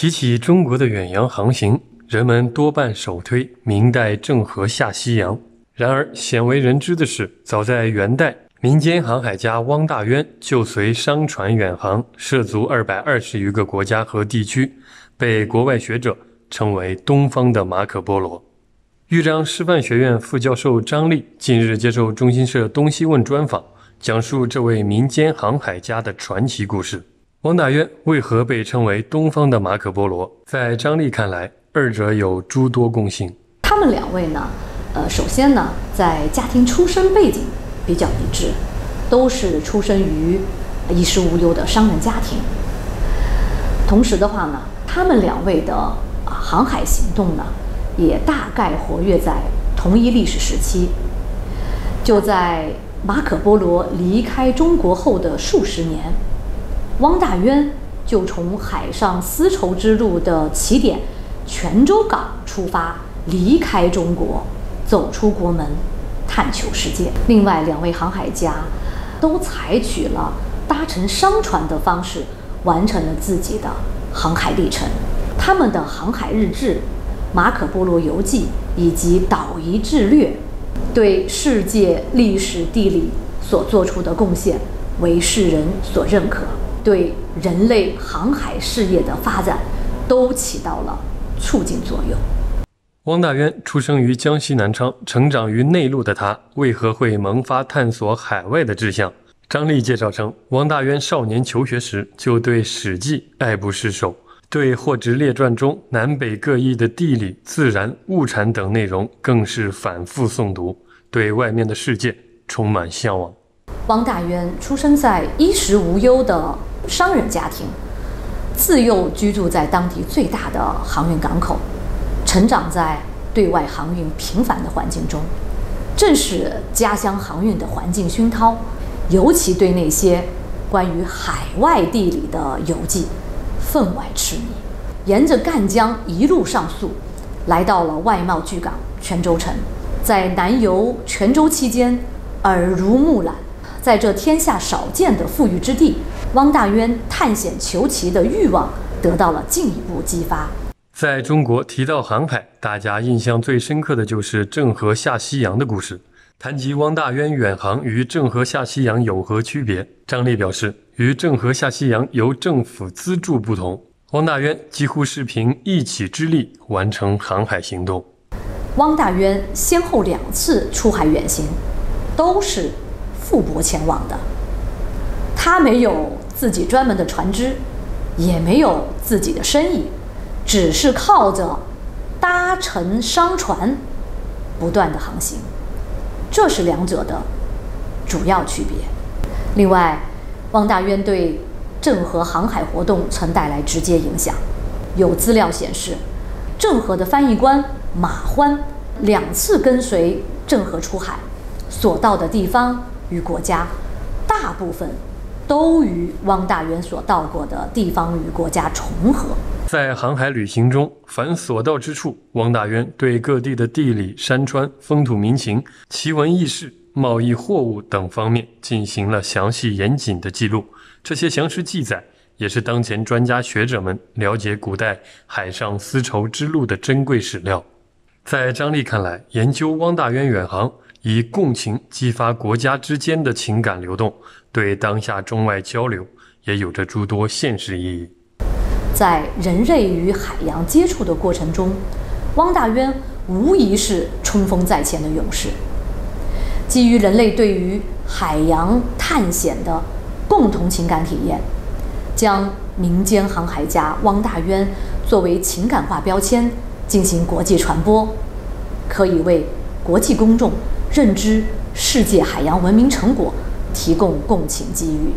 提起中国的远洋航行，人们多半首推明代郑和下西洋。然而，鲜为人知的是，早在元代，民间航海家汪大渊就随商船远航，涉足二百二十余个国家和地区，被国外学者称为“东方的马可波罗”。豫章师范学院副教授张力近日接受中新社《东西问》专访，讲述这位民间航海家的传奇故事。汪大渊为何被称为东方的马可波罗？在张力看来，二者有诸多共性。他们两位呢，呃，首先呢，在家庭出身背景比较一致，都是出生于衣食无忧的商人家庭。同时的话呢，他们两位的啊航海行动呢，也大概活跃在同一历史时期。就在马可波罗离开中国后的数十年。汪大渊就从海上丝绸之路的起点泉州港出发，离开中国，走出国门，探求世界。另外两位航海家都采取了搭乘商船的方式，完成了自己的航海历程。他们的航海日志《马可波罗游记》以及《岛夷志略》，对世界历史地理所做出的贡献，为世人所认可。对人类航海事业的发展都起到了促进作用。汪大渊出生于江西南昌，成长于内陆的他，为何会萌发探索海外的志向？张力介绍称，汪大渊少年求学时就对《史记》爱不释手，对《霍职列传》中南北各异的地理、自然、物产等内容更是反复诵读，对外面的世界充满向往。汪大渊出生在衣食无忧的。商人家庭，自幼居住在当地最大的航运港口，成长在对外航运频繁的环境中，正是家乡航运的环境熏陶，尤其对那些关于海外地理的游记分外痴迷。沿着赣江一路上溯，来到了外贸巨港泉州城，在南游泉州期间，耳濡目染，在这天下少见的富裕之地。汪大渊探险求奇的欲望得到了进一步激发。在中国提到航海，大家印象最深刻的就是郑和下西洋的故事。谈及汪大渊远航与郑和下西洋有何区别，张力表示，与郑和下西洋由政府资助不同，汪大渊几乎是凭一己之力完成航海行动。汪大渊先后两次出海远行，都是富泊前往的。他没有自己专门的船只，也没有自己的生意，只是靠着搭乘商船不断的航行，这是两者的主要区别。另外，汪大渊对郑和航海活动曾带来直接影响。有资料显示，郑和的翻译官马欢两次跟随郑和出海，所到的地方与国家大部分。都与汪大渊所到过的地方与国家重合。在航海旅行中，凡所到之处，汪大渊对各地的地理、山川、风土民情、奇闻异事、贸易货物等方面进行了详细严谨的记录。这些详实记载，也是当前专家学者们了解古代海上丝绸之路的珍贵史料。在张力看来，研究汪大渊远航，以共情激发国家之间的情感流动。对当下中外交流也有着诸多现实意义。在人类与海洋接触的过程中，汪大渊无疑是冲锋在前的勇士。基于人类对于海洋探险的共同情感体验，将民间航海家汪大渊作为情感化标签进行国际传播，可以为国际公众认知世界海洋文明成果。提供共情机遇。